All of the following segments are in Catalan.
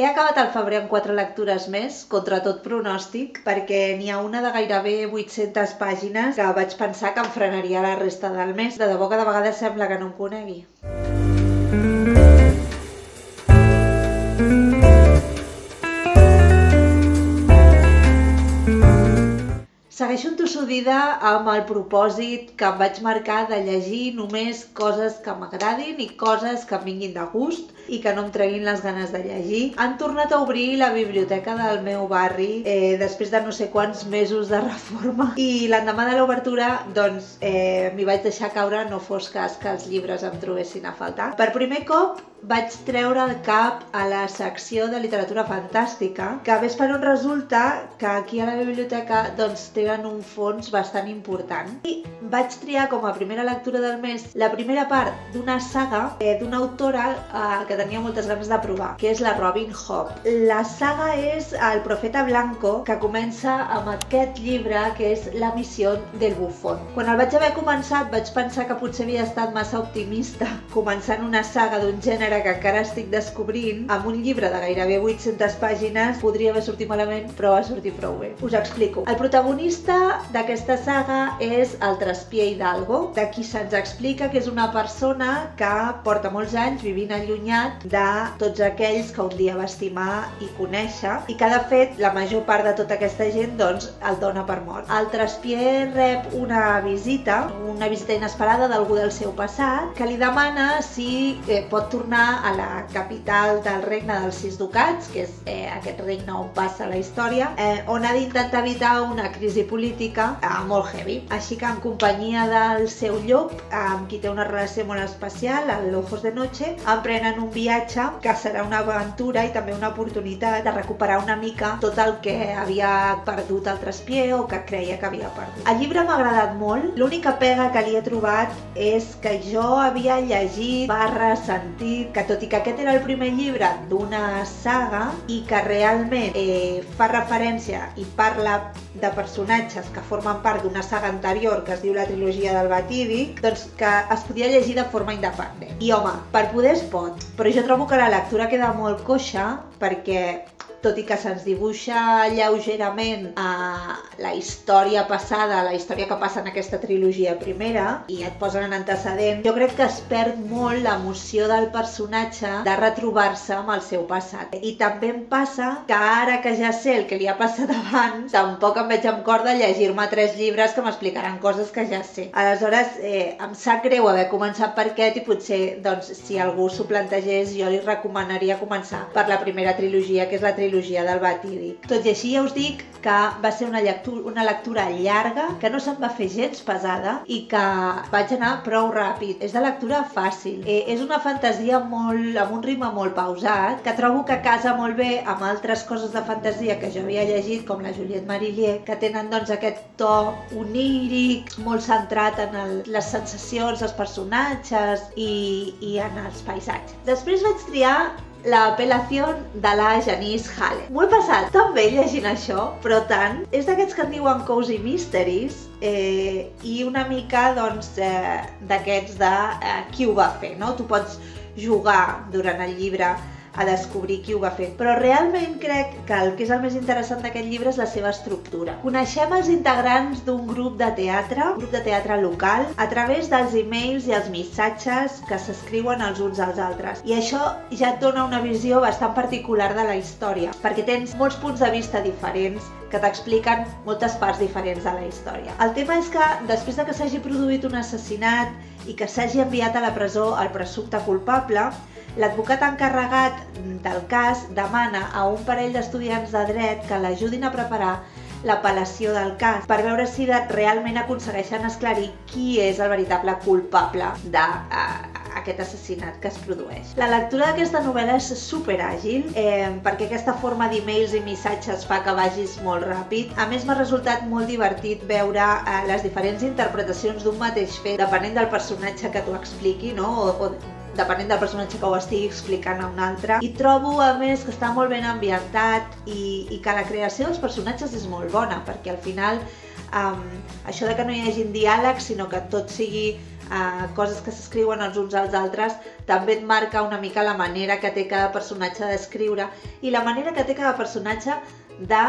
He acabat el febrer amb quatre lectures més, contra tot pronòstic, perquè n'hi ha una de gairebé 800 pàgines que vaig pensar que em frenaria la resta del mes. De debò que de vegades sembla que no em conegui. Segueixo entossudida amb el propòsit que em vaig marcar de llegir només coses que m'agradin i coses que em vinguin de gust i que no em treguin les ganes de llegir. Han tornat a obrir la biblioteca del meu barri eh, després de no sé quants mesos de reforma i l'endemà de l'obertura doncs eh, m'hi vaig deixar caure no fos cas que els llibres em trobessin a faltar. Per primer cop vaig treure el cap a la secció de literatura fantàstica, que ves per on resulta que aquí a la biblioteca doncs, tenen un fons bastant important. I vaig triar com a primera lectura del mes la primera part d'una saga eh, d'una autora eh, que tenia moltes ganes de provar, que és la Robin Hobb. La saga és El profeta Blanco, que comença amb aquest llibre que és La missió del bufón. Quan el vaig haver començat vaig pensar que potser havia estat massa optimista començant una saga d'un gènere que encara estic descobrint, amb un llibre de gairebé 800 pàgines, podria haver sortit malament, però va sortir prou bé. Us explico. El protagonista d'aquesta saga és el Traspié Hidalgo, de qui se'ns explica que és una persona que porta molts anys vivint allunyat de tots aquells que un dia va estimar i conèixer, i que de fet la major part de tota aquesta gent doncs el dona per mort. El Traspié rep una visita, una visita inesperada d'algú del seu passat, que li demana si eh, pot tornar a la capital del regne dels Sis Ducats, que és eh, aquest regne on passa la història, eh, on ha d'intentar evitar una crisi política eh, molt heavy. Així que en companyia del seu llop, amb qui té una relació molt especial, el Ojos de Noche, emprenen un viatge que serà una aventura i també una oportunitat de recuperar una mica tot el que havia perdut el traspié o que creia que havia perdut. El llibre m'ha agradat molt. L'única pega que li he trobat és que jo havia llegit barra sentit que tot i que aquest era el primer llibre d'una saga i que realment eh, fa referència i parla de personatges que formen part d'una saga anterior que es diu la trilogia del Batídic, doncs que es podia llegir de forma independent. I home, per poder es pot, però jo trobo que la lectura queda molt coixa perquè tot i que se'ns dibuixa lleugerament a la història passada, la història que passa en aquesta trilogia primera, i et posen en antecedent, jo crec que es perd molt l'emoció del personatge de retrobar-se amb el seu passat. I també em passa que ara que ja sé el que li ha passat abans, tampoc em veig amb cor de llegir-me tres llibres que m'explicaran coses que ja sé. Aleshores, eh, em sap greu haver començat per aquest i potser, doncs, si algú s'ho plantegés, jo li recomanaria començar per la primera trilogia, que és la trilogia trilogia del Batídic. Tot i així ja us dic que va ser una lectura, una lectura llarga, que no se'm va fer gens pesada i que vaig anar prou ràpid. És de lectura fàcil. Eh, és una fantasia molt, amb un ritme molt pausat, que trobo que casa molt bé amb altres coses de fantasia que jo havia llegit, com la Juliette Marillier, que tenen doncs aquest to oníric, molt centrat en el, les sensacions dels personatges i, i en els paisatges. Després vaig triar l'apel·lació de la Janice Halle. M'ho he passat tan bé llegint això, però tant. És d'aquests que en diuen cozy mysteries eh, i una mica doncs, eh, d'aquests de eh, qui ho va fer, no? Tu pots jugar durant el llibre a descobrir qui ho va fer. Però realment crec que el que és el més interessant d'aquest llibre és la seva estructura. Coneixem els integrants d'un grup de teatre, un grup de teatre local, a través dels e-mails i els missatges que s'escriuen els uns als altres. I això ja et dona una visió bastant particular de la història, perquè tens molts punts de vista diferents que t'expliquen moltes parts diferents de la història. El tema és que després de que s'hagi produït un assassinat i que s'hagi enviat a la presó el presumpte culpable, L'advocat encarregat del cas demana a un parell d'estudiants de dret que l'ajudin a preparar l'apel·lació del cas per veure si realment aconsegueixen esclarir qui és el veritable culpable de uh, aquest assassinat que es produeix. La lectura d'aquesta novel·la és super àgil eh, perquè aquesta forma d'e-mails i missatges fa que vagis molt ràpid. A més, m'ha resultat molt divertit veure eh, les diferents interpretacions d'un mateix fet depenent del personatge que t'ho expliqui, no? O, o depenent del personatge que ho estigui explicant a un altre. I trobo, a més, que està molt ben ambientat i, i que la creació dels personatges és molt bona, perquè al final um, això de que no hi hagi diàleg, sinó que tot sigui uh, coses que s'escriuen els uns als altres, també et marca una mica la manera que té cada personatge d'escriure i la manera que té cada personatge de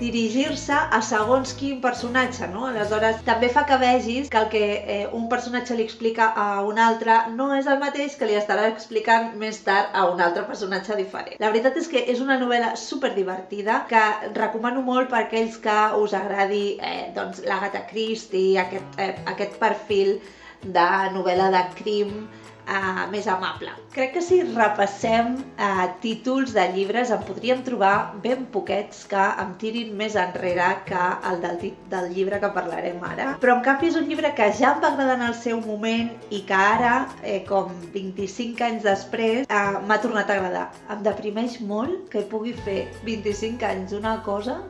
dirigir-se a segons quin personatge, no? Aleshores, també fa que vegis que el que eh, un personatge li explica a un altre no és el mateix que li estarà explicant més tard a un altre personatge diferent. La veritat és que és una novel·la super divertida que recomano molt per aquells que us agradi eh, doncs, l'Agatha Christie, aquest, eh, aquest perfil de novel·la de crim uh, més amable. Crec que si repassem uh, títols de llibres en podríem trobar ben poquets que em tirin més enrere que el del, del llibre que parlarem ara. Però en canvi és un llibre que ja em va agradar en el seu moment i que ara, eh, com 25 anys després, uh, m'ha tornat a agradar. Em deprimeix molt que pugui fer 25 anys una cosa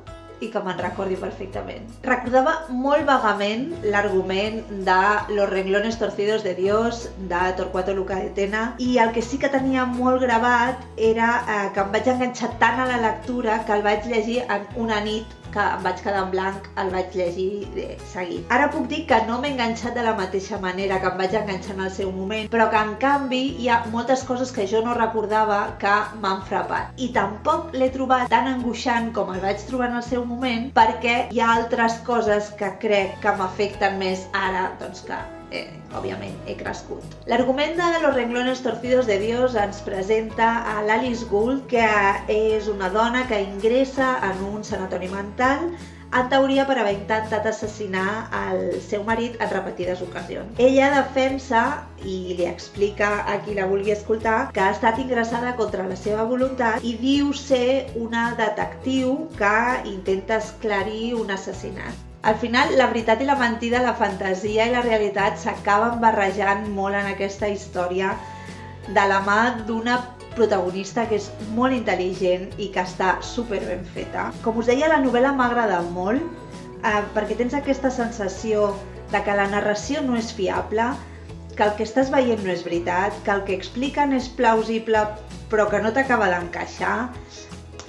i que me'n recordi perfectament. Recordava molt vagament l'argument de Los renglones torcidos de Dios, de Torquato Luca de Tena, i el que sí que tenia molt gravat era eh, que em vaig enganxar tant a la lectura que el vaig llegir en una nit que em vaig quedar en blanc, el vaig llegir de seguit. Ara puc dir que no m'he enganxat de la mateixa manera que em vaig enganxar en el seu moment, però que en canvi hi ha moltes coses que jo no recordava que m'han frapat. I tampoc l'he trobat tan angoixant com el vaig trobar en el seu moment perquè hi ha altres coses que crec que m'afecten més ara doncs que eh, òbviament, he crescut. L'argument de Los renglones torcidos de Dios ens presenta a l'Alice Gould, que és una dona que ingressa en un sanatori mental en teoria per haver intentat assassinar el seu marit en repetides ocasions. Ella defensa i li explica a qui la vulgui escoltar que ha estat ingressada contra la seva voluntat i diu ser una detectiu que intenta esclarir un assassinat. Al final, la veritat i la mentida, la fantasia i la realitat s'acaben barrejant molt en aquesta història de la mà d'una protagonista que és molt intel·ligent i que està super ben feta. Com us deia, la novel·la m'ha agradat molt eh, perquè tens aquesta sensació de que la narració no és fiable, que el que estàs veient no és veritat, que el que expliquen és plausible però que no t'acaba d'encaixar,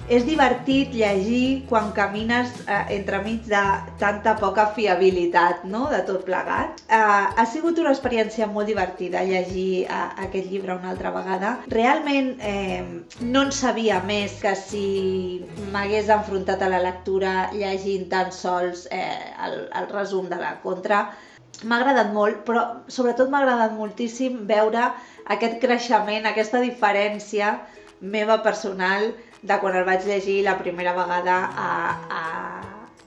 és divertit llegir quan camines eh, entremig de tanta poca fiabilitat no? de tot plegat. Eh, ha sigut una experiència molt divertida llegir eh, aquest llibre una altra vegada. Realment eh, no en sabia més que si m'hagués enfrontat a la lectura llegint tan sols eh, el, el resum de la contra. M'ha agradat molt, però sobretot m'ha agradat moltíssim veure aquest creixement, aquesta diferència meva personal de quan el vaig llegir la primera vegada a, a,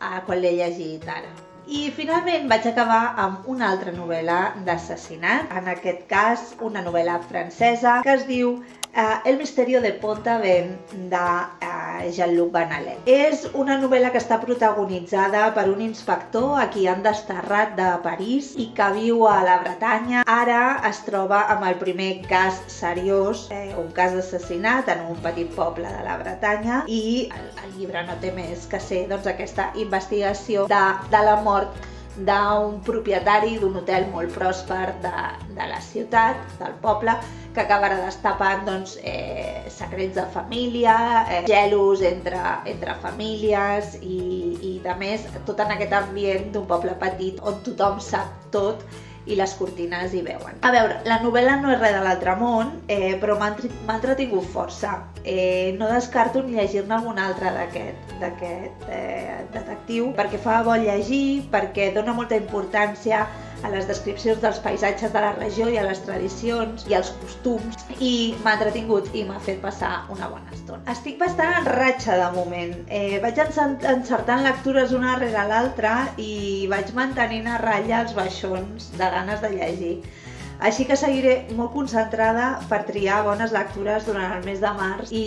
a quan l'he llegit ara. I finalment vaig acabar amb una altra novel·la d'assassinat, en aquest cas una novel·la francesa que es diu uh, El misterio de Pont-Aven de uh, Jean-Luc Allen. És una novel·la que està protagonitzada per un inspector a qui han desterrat de París i que viu a la Bretanya. Ara es troba amb el primer cas seriós, eh, un cas d'assassinat en un petit poble de la Bretanya i el, el llibre no té més que ser doncs, aquesta investigació de, de la mort d'un propietari d'un hotel molt pròsper de, de la ciutat, del poble, que acabarà destapant doncs, eh, secrets de família, eh, gelos entre, entre famílies i, i de més, tot en aquest ambient d'un poble petit on tothom sap tot i les cortines hi veuen. A veure, la novel·la no és res de l'altre món, eh, però m'ha entretingut força. Eh, no descarto ni llegir-ne algun altre d'aquest eh, detectiu, perquè fa bo llegir, perquè dona molta importància a les descripcions dels paisatges de la regió i a les tradicions i als costums i m'ha entretingut i m'ha fet passar una bona estona. Estic bastant en ratxa de moment. Eh, vaig encertant lectures una rere l'altra i vaig mantenint a ratlla els baixons de ganes de llegir. Així que seguiré molt concentrada per triar bones lectures durant el mes de març i,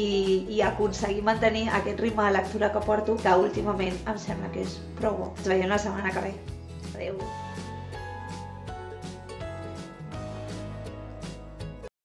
i aconseguir mantenir aquest ritme de lectura que porto, que últimament em sembla que és prou bo. Ens veiem la setmana que ve. Adéu.